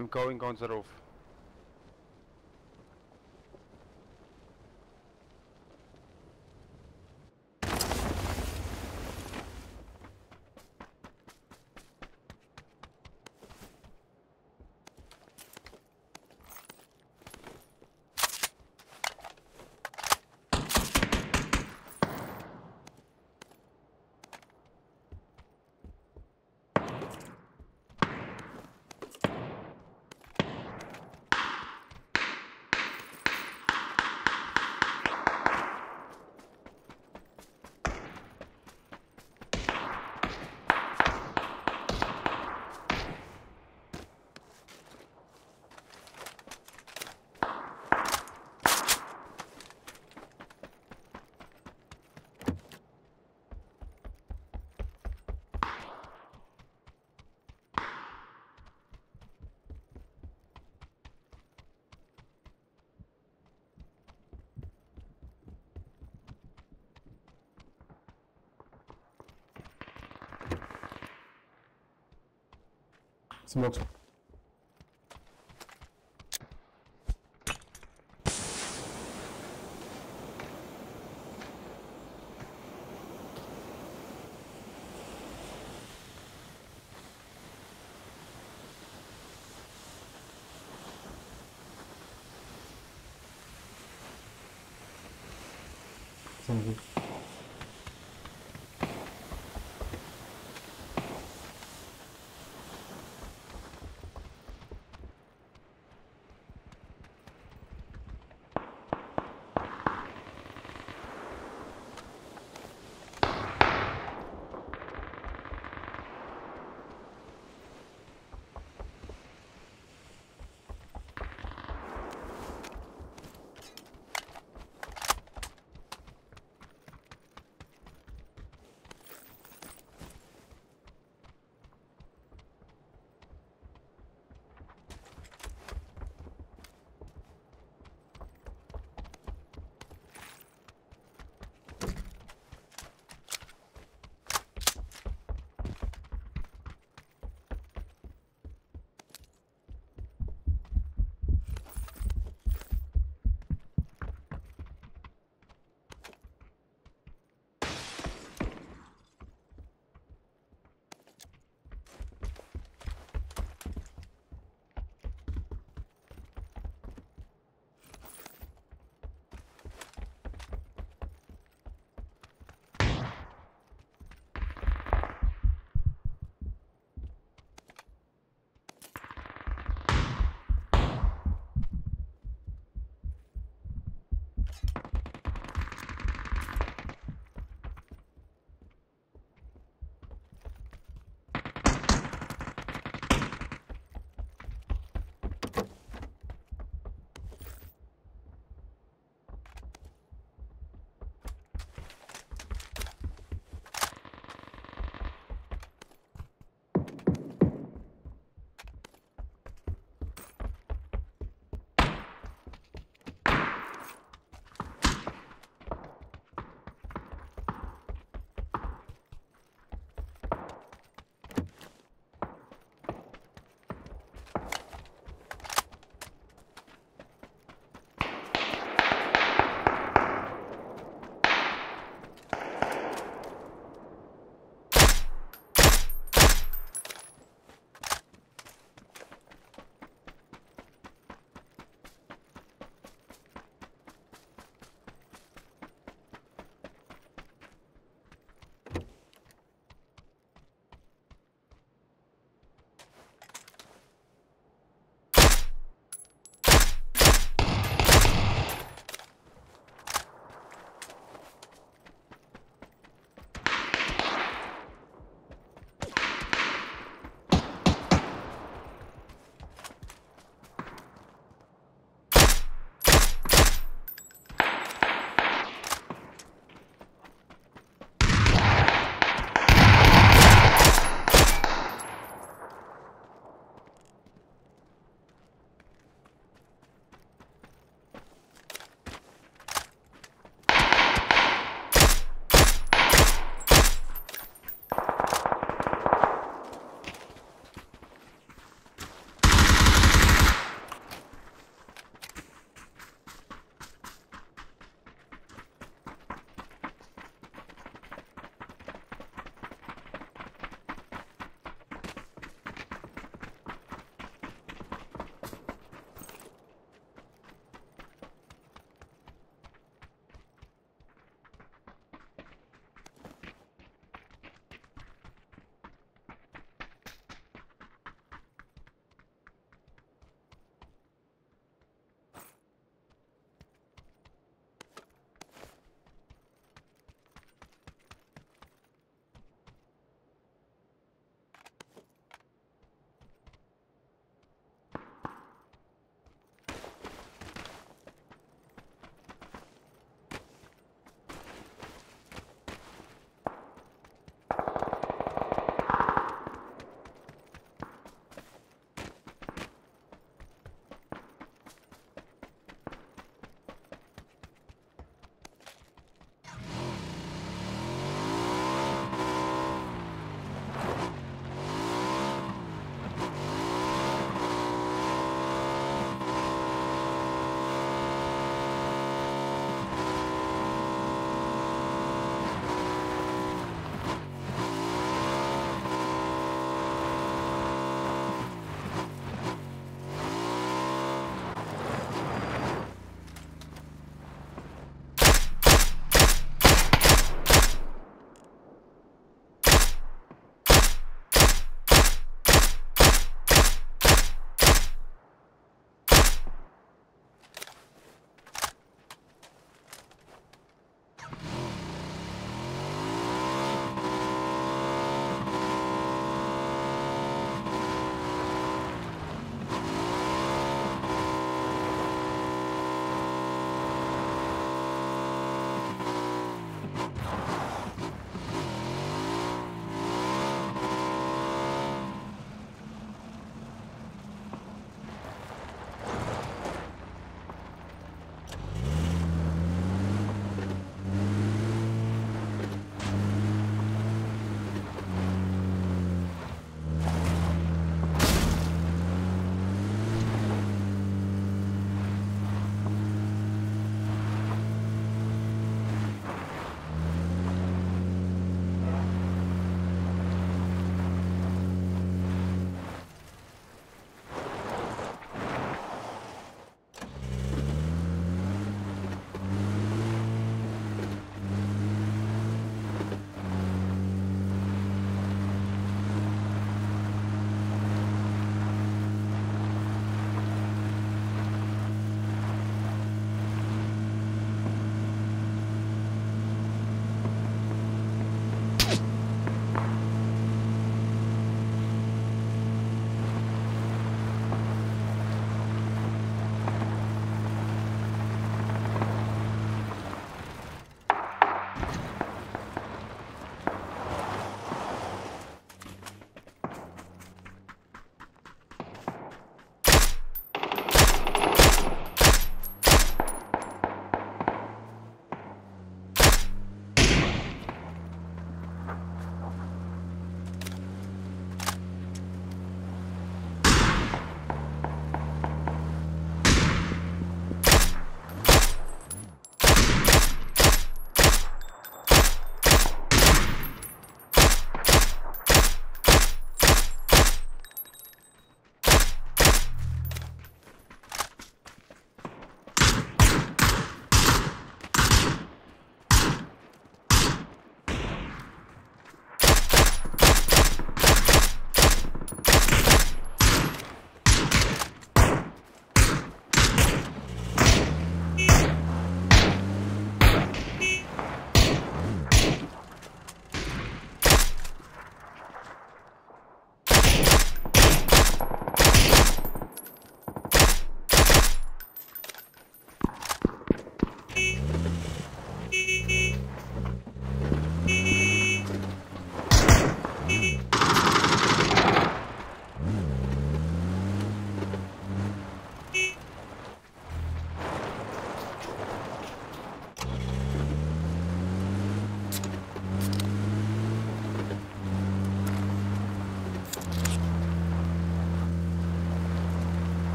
I'm going on the roof. Smokes. Thank you.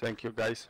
Thank you, guys.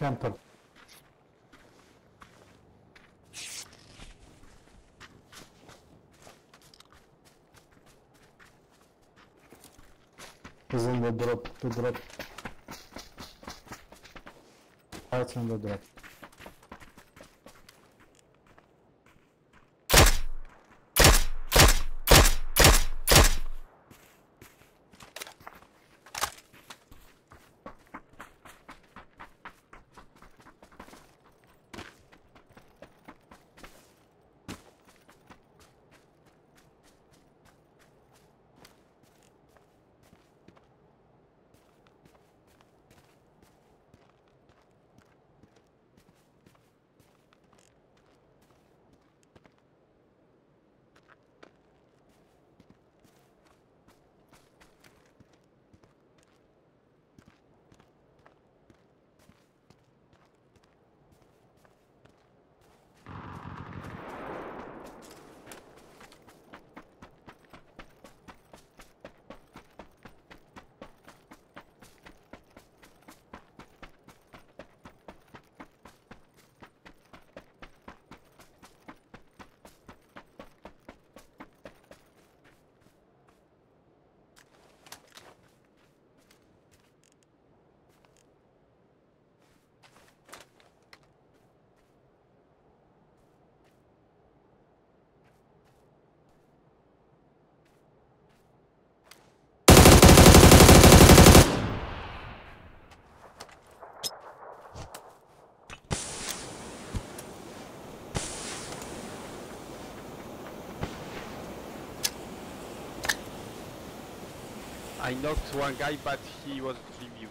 Temple. Kızın da drop, the drop. Python da drop. I knocked one guy, but he was reviewed.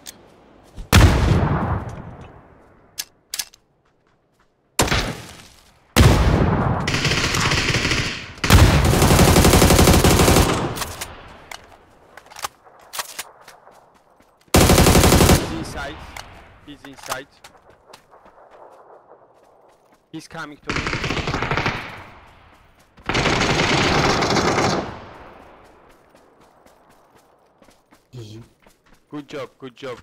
Inside. He's inside. He's coming to me. GG. Good job, good job.